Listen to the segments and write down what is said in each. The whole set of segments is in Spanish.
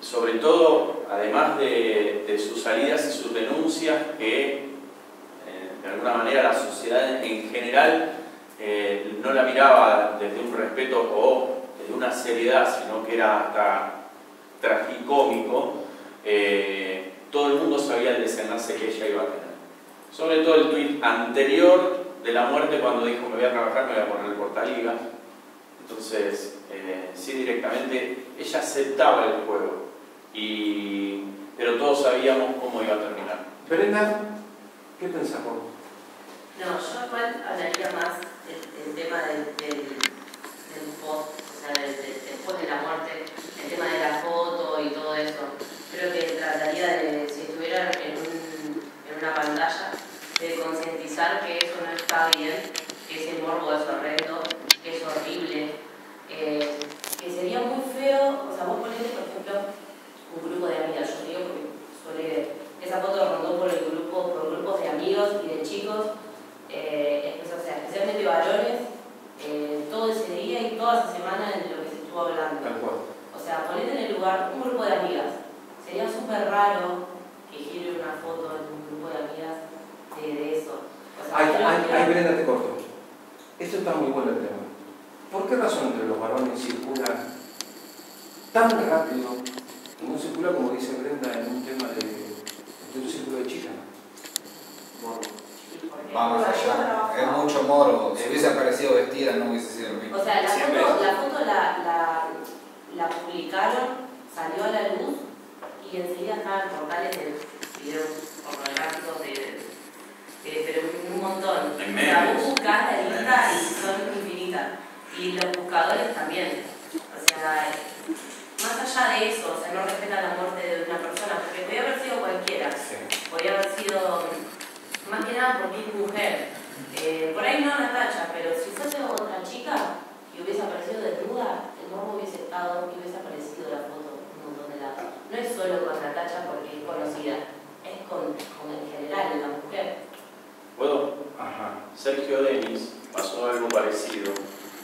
sobre todo, además de, de, sus salidas y sus denuncias, que eh, de alguna manera la sociedad en general eh, no la miraba desde un respeto o desde una seriedad, sino que era hasta tragicómico, eh, todo el mundo sabía el desenlace que ella iba a tener. Sobre todo el tuit anterior de la muerte cuando dijo me voy a trabajar, me voy a poner el portaliga. Entonces, sí directamente, ella aceptaba el juego, y, pero todos sabíamos cómo iba a terminar. Brenda, ¿qué pensás vos? No, yo igual hablaría más del, tema del, post, o sea, después de la muerte, el tema de la foto y todo eso. Creo que trataría de, si estuviera en, en una pantalla, de concientizar que eso no está bien, que ese morbo es horrendo, que es horrible, eh, que sería muy feo, o sea, vos ponete, por ejemplo, un grupo de amigas, yo digo porque suele, esa foto rondó por el grupo, por grupos de amigos y de chicos, eh, o sea, especialmente varones, eh, todo ese día y toda esa semana en lo que se estuvo hablando. O sea, ponete en el lugar un grupo de amigas. Sería súper raro que gire una foto en un grupo de amigas de, eso. O sea, ay, Brenda, te corto. Esto está muy bueno el tema. ¿Por qué razón entre los varones circula tan rápido no circula como dice Brenda en un tema de, de un círculo de chicas? Vamos allá. Es mucho moro. Si hubiese aparecido vestida no hubiese sido lo mismo. O sea, la foto, la, foto la, la, la, publicaron, salió a la luz y enseguida estaban portales de videos pornográficos de, de, pero un montón. O sea, vos buscas la lista y son infinitas. Y los buscadores también. O sea, más allá de eso, o sea, no respetan la muerte de una persona, porque podía haber sido cualquiera. Podía haber sido más que nada porque es mujer. Eh, por ahí no Natacha, pero si fuese otra chica y hubiese aparecido desnuda, el morbo hubiese estado y hubiese aparecido la foto un montón de lados. No es solo con Natacha porque es conocida, es con, con en general la mujer. ¿Puedo? Ajá. Sergio Denis pasó algo parecido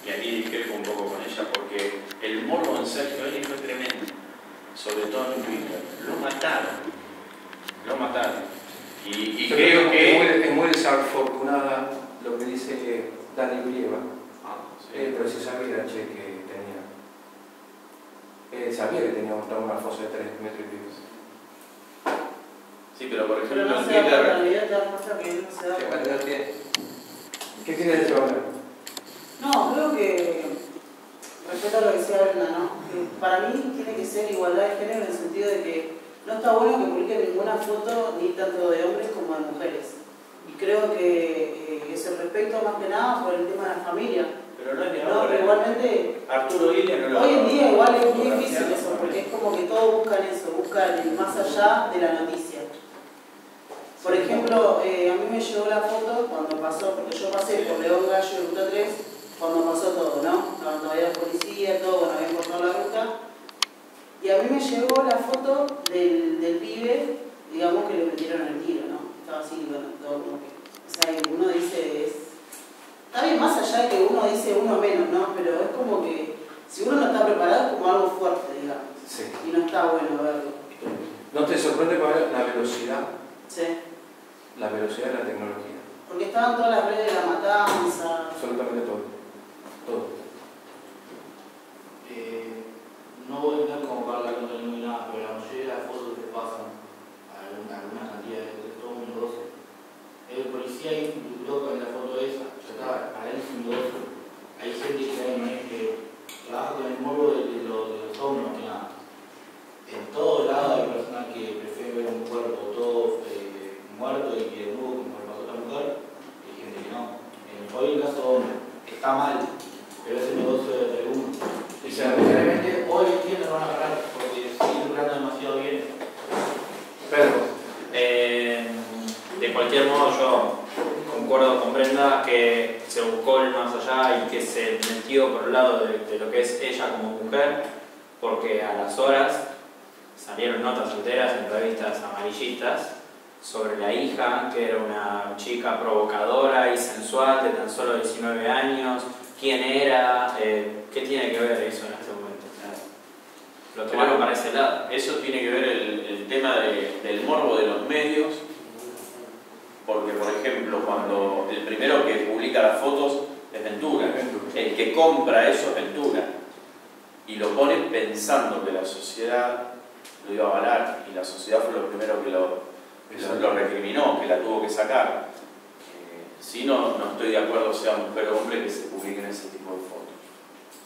y aquí discrepo un poco con ella porque el morbo en Sergio Denis fue tremendo, sobre todo en Twitter. Lo mataron. Lo mataron. Y, creo que... Es muy, desafortunada lo que dice Dani Brieva. Ah, eh, pero si sabía, che, que tenía... Eh, sabía que tenía una fosa de 3 metros y pico. Sí, pero por ejemplo... Pero no se da ¿Qué, ¿Qué quiere decir ahora? No, creo que respecto a lo que decía Brenda, ¿no? Que para mí tiene que ser igualdad de género en el sentido de que no está bueno que publiquen ninguna foto ni tanto de hombres como de mujeres. Y creo que eh, es el respecto más que nada por el tema de la familia. Pero no es ni no, pero igualmente. Arturo no lo Hoy en día igual es muy difícil eso, porque es como que todos buscan eso, buscan el más allá de la noticia. Por ejemplo, eh, a mí me llegó la foto cuando pasó, porque yo pasé por León Gallo y Ruta 3, cuando pasó todo, ¿no? Cuando había policía, todo, bueno, había cortado la ruta y a mí me llegó la foto del, del pibe, digamos que le metieron el tiro, ¿no? Estaba así, bueno, todo como que. O sea, uno dice, es. Está bien, más allá de que uno dice uno menos, ¿no? Pero es como que si uno no está preparado es como algo fuerte, digamos. Sí. Y no está bueno verlo. ¿No te sorprende para la velocidad? Sí. La velocidad de la tecnología. Porque estaban todas las redes de la matanza. Absolutamente todo. Todo. Eh, no voy a compararla con el ni nada, pero la mayoría de las fotos que pasan, alguna, alguna cantidad de todo un negocio. El policía involucró con la foto esa, ya estaba, para él es un negocio. Hay gente que, hay, que trabaja con el morbo de, de, los, de los hombres, que nada. En todo lado hay personas que prefieren ver un cuerpo todo eh, muerto y que nuevo como le pasó a la mujer, y hay gente que no. En el caso hombre, está mal, pero es el negocio de uno. Y realmente hoy en día no van a agarrar porque siguen durando demasiado bien. Pero, eh, de cualquier modo, yo concuerdo con Brenda que se buscó el más allá y que se metió por el lado de, lo que es ella como mujer, porque a las horas salieron notas enteras en revistas amarillistas sobre la hija, que era una chica provocadora y sensual de tan solo 19 años, quién era, eh, qué tiene que ver eso en este momento. lo tomaron para ese lado. Eso tiene que ver el, el tema de- del morbo de los medios, porque por ejemplo, cuando el primero que publica las fotos es Ventura, el que compra eso es Ventura, y lo pone pensando que la sociedad lo iba a avalar, y la sociedad fue lo primero que lo, lo, lo recriminó, que la tuvo que sacar. Eh, si no, no estoy de acuerdo, sea mujer o hombre, que se publiquen ese tipo de fotos.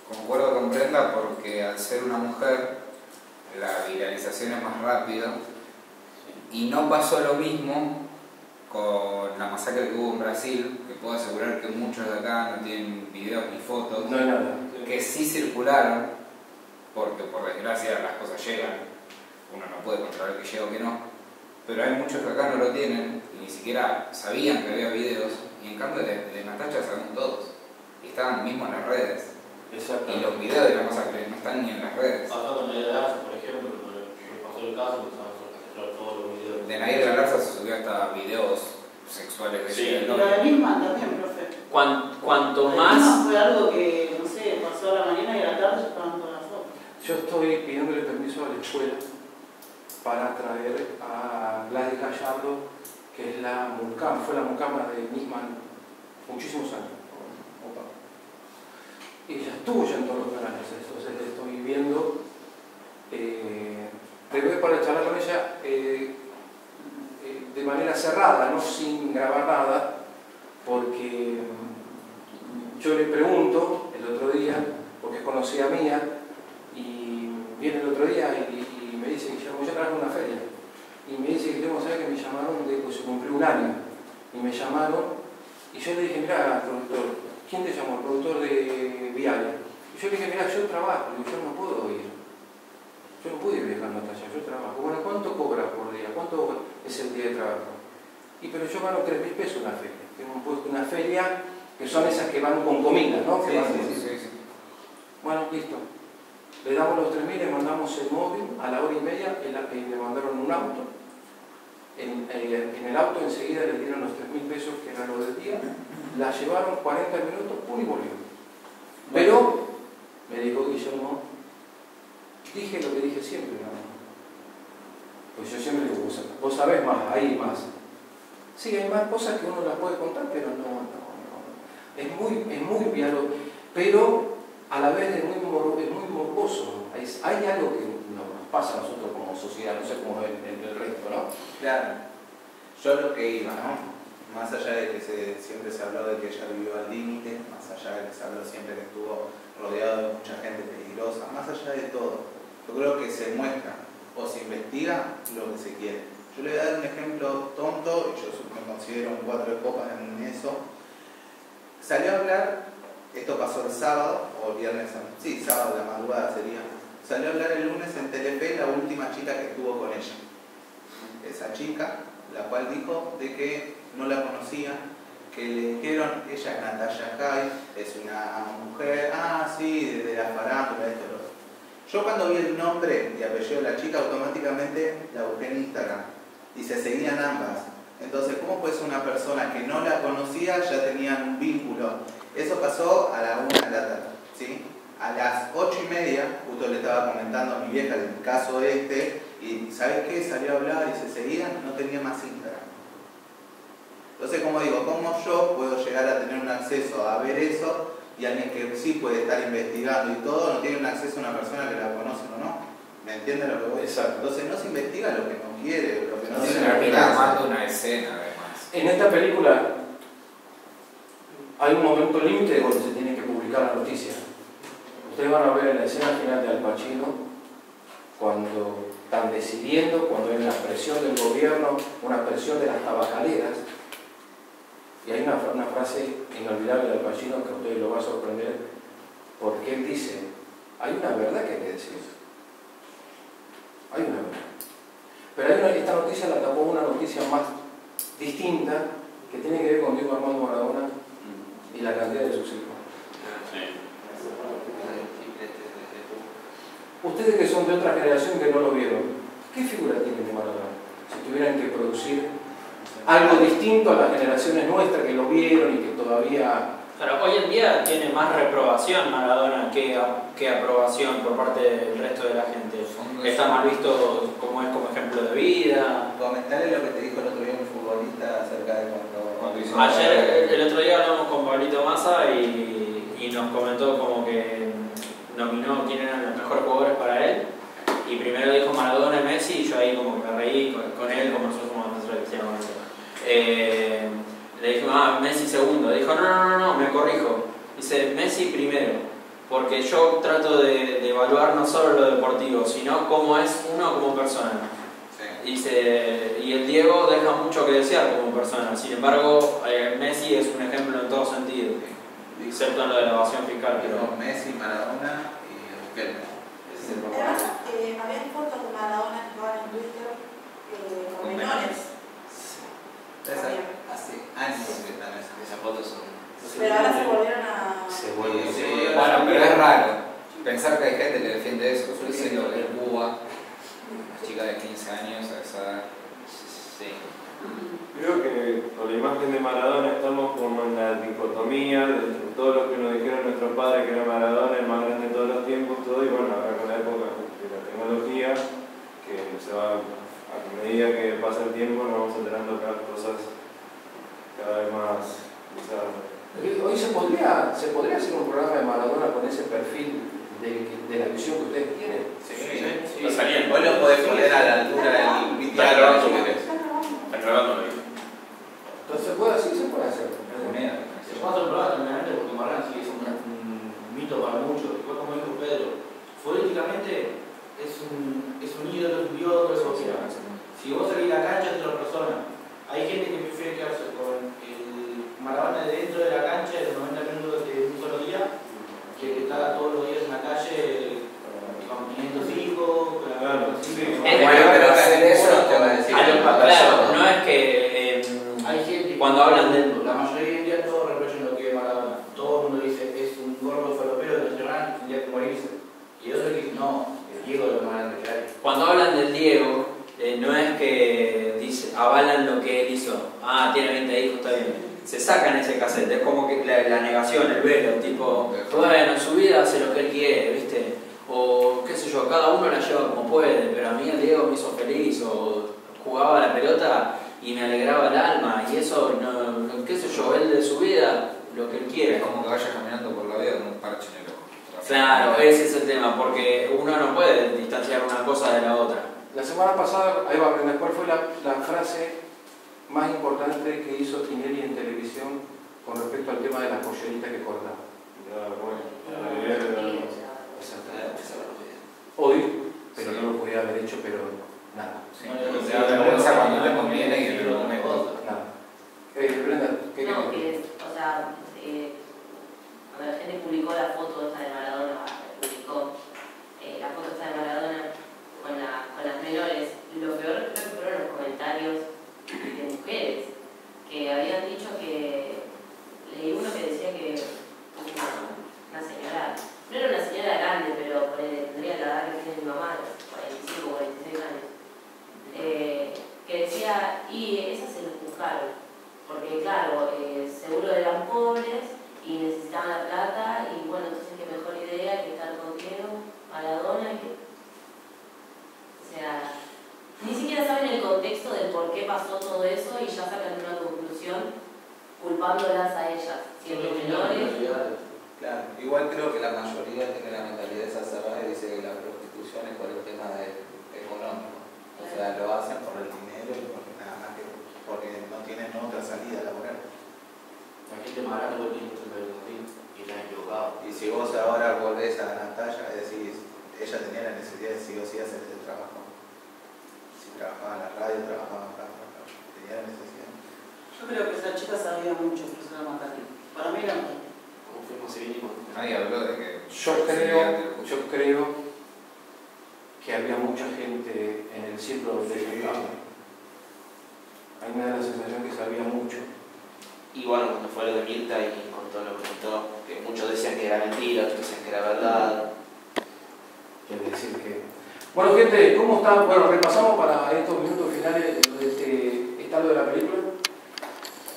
Concuerdo con Brenda porque al ser una mujer la viralización es más rápida y no pasó lo mismo con la masacre que hubo en Brasil, que puedo asegurar que muchos de acá no tienen videos ni fotos, No hay nada. que sí circularon, porque por desgracia las cosas llegan, uno no puede controlar que llega o que no, pero hay muchos que acá no lo tienen y ni siquiera sabían que había videos, y en cambio de, de Natacha todos, y estaban mismo en las redes. Exacto. Y los videos de la masacre no están ni en las redes. Pasó con el Garza, por ejemplo, pasó el caso, van a todos los videos. De Nair Galarza se subió hasta videos sexuales de Sí. lo de Nisman también, profe. Cuan- cuanto más... Fue algo que, no sé, pasó a la mañana y a la tarde ya estaban todas las fotos. Yo estoy pidiéndole permiso a la escuela para traer a Que es la mucama, fue la mucama de Nisman muchísimos años. Opa. Ella estuvo ya en todos los canales, entonces le estoy viendo. Eh, para charlar con ella eh, eh, de manera cerrada, no sin grabar nada, porque mm, yo le pregunto el otro día, porque es conocida mía, y viene el otro día y, y me dice, yo trabajo en una feria. Y me dice, Guillermo, ¿sabes que me llamaron de, pues se cumplió un año? Y me llamaron, y yo le dije, mira, productor, ¿quién te llamó? El productor de Viale. Y yo le dije, mira, yo trabajo, yo no puedo ir. Yo no puedo ir viajando hasta allá, yo trabajo. Bueno, ¿cuánto cobras por día? ¿Cuánto es el día de trabajo? Y pero yo gano 3 mil pesos una feria. Tengo una feria que son esas que van con comida, ¿no? Que sí, sí, sí. bueno, listo. Le damos los 3.000, le mandamos el móvil a la hora y media, le mandaron un auto. En, eh, en el auto enseguida le dieron los 3.000 pesos que era lo del día. La llevaron 40 minutos, pum y volvió. Pero, me dijo Guillermo, dije lo que dije siempre, ¿no? Pues yo siempre digo, vos, vos sabés más, hay más. Sí, hay más cosas que uno las puede contar, pero no, no, no. Es muy, es muy piano, pero a la vez es muy, es muy morboso. Hay, hay algo que nos pasa a nosotros como sociedad, no sé cómo es el, el resto, ¿no? Claro. Yo lo que iba, ¿no? Más allá de que se- siempre se habló de que ella vivió al límite, más allá de que se habló siempre que estuvo rodeado de mucha gente peligrosa, más allá de todo, yo creo que se muestra o se investiga lo que se quiere. Yo le voy a dar un ejemplo tonto, y yo me considero un cuatro de copas en eso. Salió a hablar, esto pasó el sábado, o el viernes, sí, sábado de la madrugada sería. Salió a hablar el lunes en Telefe la última chica que estuvo con ella esa chica, la cual dijo de que no la conocía, que le dijeron, ella es Natalia Kai, es una mujer, ah, sí, de la farándula, esto, lo otro. Yo cuando vi el nombre y apellido de la chica, automáticamente la busqué en Instagram y se seguían ambas. Entonces, ¿cómo puede ser una persona que no la conocía ya tenían un vínculo? Eso pasó a la una de la tarde, ¿sí? A las ocho y media, justo le estaba comentando a mi vieja el caso este, y ¿sabes qué? Salió a hablar y se seguían, no tenía más Instagram. Entonces, como digo, ¿cómo yo puedo llegar a tener un acceso a ver eso y alguien que sí puede estar investigando y todo, no tiene un acceso a una persona que la conoce o no? ¿Me entiende lo que voy a decir? Exacto. Entonces no se investiga lo que no quiere, lo que no, No tiene se armando una escena, además. En esta película hay un momento límite donde se tiene que publicar la noticia. Ustedes van a ver en la escena final de Al Pacino cuando están decidiendo, cuando hay una presión del gobierno, una presión de las tabacaleras. Y hay una, fra- una frase inolvidable de Al Pacino que a ustedes lo va a sorprender, porque él dice, hay una verdad que hay que decir. Hay una verdad. Pero esta noticia la tapó una noticia más distinta que tiene que ver con Diego Armando Maradona y la cantidad de sus hijos. Sí. Ustedes que son de otra generación que no lo vieron, ¿qué figura tienen de Maradona? Si tuvieran que producir algo distinto a las generaciones nuestras que lo vieron y que todavía Pero hoy en día tiene más reprobación Maradona que, que aprobación por parte del resto de la gente. Está mal visto como es como ejemplo de vida. Comentarle lo que te dijo el otro día un futbolista acerca de hizo Ayer, el otro día hablamos con Pablito Massa y, y nos comentó como que nominó quién eran los mejores jugadores para él. Y primero dijo Maradona y Messi y yo ahí como que me reí con, con él como nosotros somos nosotros decíamos. Eh, le dije, ah, Messi segundo. Dijo, no, no, no, no, me corrijo. Dice, Messi primero. Porque yo trato de, de evaluar no solo lo deportivo, sino cómo es uno como persona. Sí. Dice, y el Diego deja mucho que desear como persona. Sin embargo, eh, Messi es un ejemplo en todo sentido. Excepto en lo de la evasión fiscal, pero... Pero Messi, Maradona y Riquelme. Ese es el problema. Además, eh, habían fotos de Maradona que en Twitter eh, con menores. Esa- hace años que están esas. Fotos son. Pero ahora se volvieron a. Se vuelve. Sí, se- Bueno, pero es raro. Pensar que hay gente que defiende eso, diciendo que es Cuba, una chica de 15 años a esa edad. Sí. Creo que con la imagen de Maradona estamos como en la dicotomía de todo lo que nos dijeron nuestros padres que era Maradona, el más grande de todos los tiempos, todo, y bueno, ahora con la época de la tecnología, que se va, a medida que pasa el tiempo, nos vamos enterando cada cosas cada vez más bizarras. Hoy se podría, se podría hacer un programa de Maradona con ese perfil de, de la visión que ustedes tienen. Sí, sí. Está saliendo. Vos lo podés poner a la altura del Está grabando, si ¿no? querés. Está grabando el video. Entonces se puede así, se puede hacer. Moneda. Se puede hacer pruebas terminantes porque Marrán sí es un, un mito para muchos. Después, como dijo Pedro, políticamente es un, es un ídolo, es un dios, es lo que sea. Si vos salís a la cancha es otra persona. Hay gente que prefiere quedarse con el Maradona dentro de la cancha de los 90 minutos de un solo día que que está todos los días en la calle con 500 hijos, con la Claro, sí. Eh, Bueno, pero hacer eso te va a decir. Ah, no, claro, no es que eh, Hay gente cuando hablan de... La mayoría hoy en día todos reprochan lo que es Maradona. Todo el mundo dice es un gordo falopero de nacional, tendría que morirse. Y otros que dicen, no, el Diego es lo más grande que hay. Cuando hablan del Diego, eh, no es que dice, avalan lo que él hizo. Ah, tiene 20 hijos, está bien. Se sacan ese cassette, es como que la, la negación, el velo, tipo, bueno, en su vida hace lo que él quiere, ¿viste? O qué sé yo, cada uno la lleva como puede, pero a mí el Diego me hizo feliz, o jugaba la pelota y me alegraba el alma, y eso, no, qué sé yo, él de su vida, lo que él quiere. Es como que vayas caminando por la vida con un parche en el ojo. Claro, ese es el tema, porque uno no puede distanciar una cosa de la otra. La semana pasada, ahí va a aprender cuál fue la, la frase más importante que hizo Tinelli en televisión con respecto al tema de las polleritas que cortaba. Exactamente. Hoy, pero no lo podía haber hecho, pero nada. Sí, o sea, te vergüenza cuando te conviene y en el momento. nada. Eh, Brenda, ¿qué No, que, o sea, eh, cuando la gente publicó la foto esta de Maradona, publicó eh, la foto esta de Maradona con, la, con las menores, lo peor creo que fueron los comentarios de mujeres que habían dicho que, leí uno que decía que una, una señora, no era una señora grande, pero ponele, tendría la edad que tiene mi mamá, 45 46 años, eh, que decía, y esas se los buscaron porque claro, eh, seguro eran pobres y necesitaban la plata y bueno, entonces qué mejor idea que estar con Diego, Maradona y que... O sea, ni siquiera saben el contexto del por qué pasó todo eso y ya sacan una conclusión culpándolas a ellas, siendo menores. Claro, igual creo que la mayoría tiene la mentalidad esa cerrada y dice que la prostitución es por el tema de- económico. O sea, lo hacen por el dinero y porque nada más que porque no tienen otra salida laboral. La gente más grande hoy tiene 32 y están equivocados. Y si vos ahora volvés a Natalia y decís, ella tenía la necesidad de sí o sí hacer ese trabajo. Si trabajaba en la radio, trabajaba acá, trabajaba- tenía la necesidad. Yo creo que esa chica sabía mucho, por eso la mataron. Para mí era Como fuimos y vinimos. Nadie habló de que. Yo creo, yo creo que había mucha gente en el círculo donde ella estaba. A mí me da la sensación que sabía mucho. Y bueno, cuando fue lo de Mirta y con todo lo que contó, que muchos decían que era mentira, otros decían que era verdad. Es decir que... Bueno, gente, ¿cómo está? Bueno, repasamos para estos minutos finales lo de este, está lo de la película.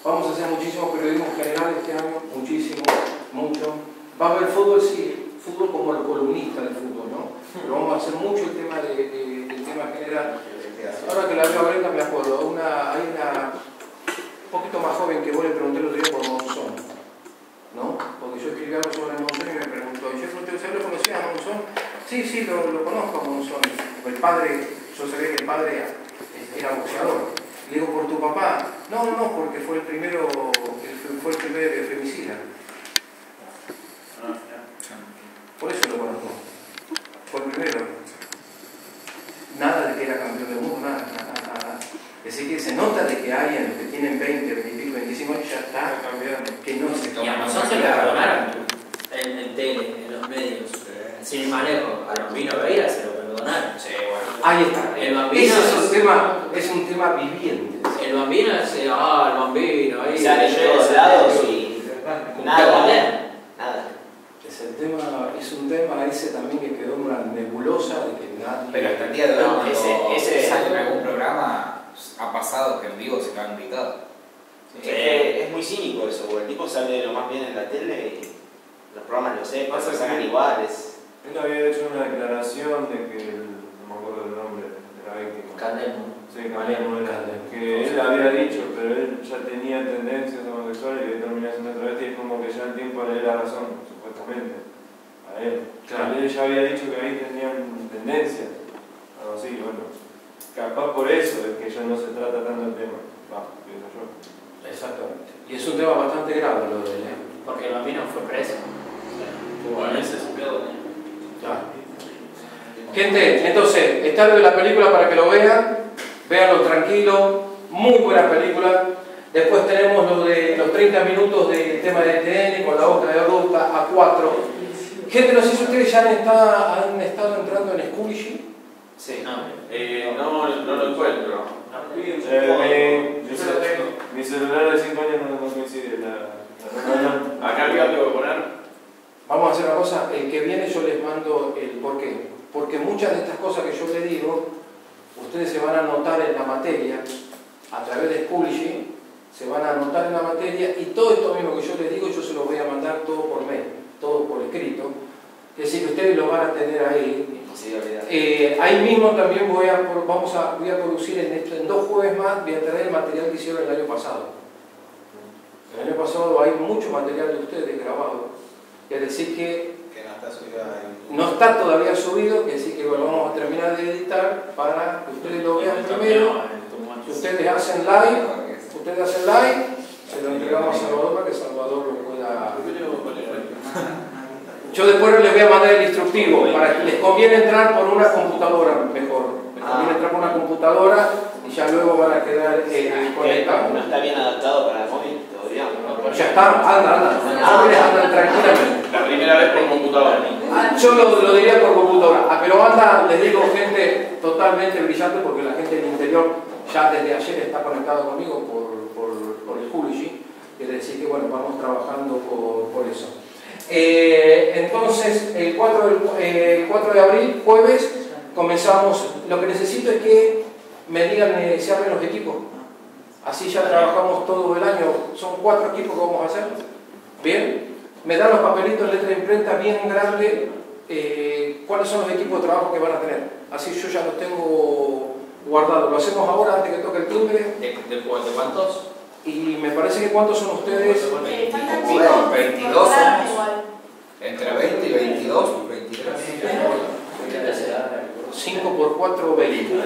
Vamos a hacer muchísimo periodismo general este año, muchísimo, mucho. Va a haber fútbol, sí, fútbol como el columnista del fútbol, ¿no? Pero vamos a hacer mucho el tema de, de- del tema general. Ahora que la veo a Brenda me acuerdo, una, hay una un poquito más joven que vos le pregunté el otro día por Monzón, ¿no? Porque yo escribí algo sobre Monzón y me preguntó, ¿y yo pregunté, ¿usted lo conocía a Monzón? Sí, sí, lo, conozco a Monzón. El padre, yo sabía que el padre era boxeador. Le digo, ¿por tu papá? No, no, no, porque fue el primero, fue el primer femicida. Por eso lo conozco. Fue el primero. Nada de que era campeón del mundo, nada, nada, nada. nada. Es decir, que se nota de que hay en los que tienen 20, 20 y pico, 25 años, ya está cambiando. Que no se Y a Monzón se lo perdonaron en, en tele, en los medios. Sin ir más lejos, a los Vino Veira se lo perdonaron. Ahí está. El bambino Ese es un es- tema, es un tema viviente. El bambino es, eh, ah, el bambino, ahí. Hecho llega todos lados y Nada. nada. Es, el tema, es un tema ese también que quedó en una nebulosa de que nadie... Pero hasta el día de hoy, No, ese- ese- sale en algún programa, ha pasado que en vivo se lo han gritado. Es, que es muy cínico eso, porque el tipo sale lo más bien en la tele y los programas lo sepan, Pasa se sacan iguales. Él había hecho una declaración de que, el- no me acuerdo el nombre de la víctima. Candemo. Sí, Candemo era, Candemo. que él había dicho, pero él ya tenía tendencias homosexuales y hoy termina siendo travesti y es como que ya el tiempo le da la razón, supuestamente, a él. Claro. Él ya había dicho que ahí tenían tendencias, algo así, bueno. Capaz por eso es que ya no se trata tanto el tema, va, pienso yo. Exactamente. Y es un tema bastante grave lo de él. ¿eh? Porque el bambino fue preso. En pedo. Claro. Gente, entonces, está lo de la película para que lo vean, véanlo tranquilo, muy buena película. Después tenemos lo de los 30 minutos del tema de TN con la hoja de ruta A4. Gente, no sé si ustedes ya han, estado entrando en Schoology. Sí. No. Eh, no, no lo encuentro. Eh, celu- mi celular de 5 años no, no coincide, la. Acá arriba tengo que poner. Vamos a hacer una cosa, el que viene yo les mando el por qué. Porque muchas de estas cosas que yo les digo, ustedes se van a anotar en la materia, a través de Schoology, se van a anotar en la materia y todo esto mismo que yo les digo, yo se lo voy a mandar todo por mail, todo por escrito. Es decir, que ustedes lo van a tener ahí. Eh, ahí mismo también voy a, vamos a, voy a producir en, esto, en dos jueves más, voy a traer el material que hicieron el año pasado. El año pasado hay mucho material de ustedes grabado. Es decir, que Que no está subido a YouTube. no está todavía subido, que sí que lo vamos a terminar de editar para que ustedes lo vean primero. Si ustedes hacen live, ustedes hacen live, se lo entregamos a Salvador para que Salvador lo pueda. Yo después les voy a mandar el instructivo, para que les conviene entrar por una computadora mejor. Les conviene entrar por una computadora y ya luego van a quedar eh, No conectados. está bien adaptado para el móvil todavía. Ya está, anda, anda. Los jóvenes andan tranquilamente. La primera vez por computadora. Ah, Yo lo, lo diría por computadora, Ah, pero anda, les digo, gente totalmente brillante porque la gente del interior ya desde ayer está conectado conmigo por, por, por el Hooligy. Quiere decir que bueno, vamos trabajando por, por eso. Eh, entonces, el 4, del- eh, el 4 de abril, jueves, comenzamos. Lo que necesito es que me digan, eh, se abren los equipos. Así ya trabajamos todo el año. Son cuatro equipos que vamos a hacer. Bien. Me dan los papelitos letra de imprenta bien grande. eh, ¿Cuáles son los equipos de trabajo que van a tener? Así yo ya los tengo guardados. Lo hacemos ahora antes que toque el timbre. ¿De, de, de cuántos? Y me parece que cuántos son ustedes. Eh, faltan Bueno, chicos, 22 incorporar somos. igual. Entre 20 y 22, 23. 5 por 4, 20. Un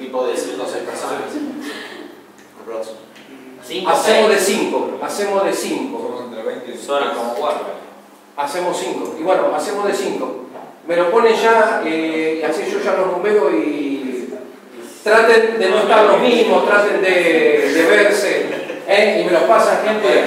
equipo de 5 o 6 personas. Aprox. ¿Cinco, Hacemos de seis? 5. Hacemos de 5. Somos entre 20 y Suenan como cuatro. Hacemos 5. Y bueno, hacemos de 5. Me lo ponen ya, eh, y así yo ya los numero y traten de no estar los mismos, traten de, de verse. ¿eh? Y me los pasan gente,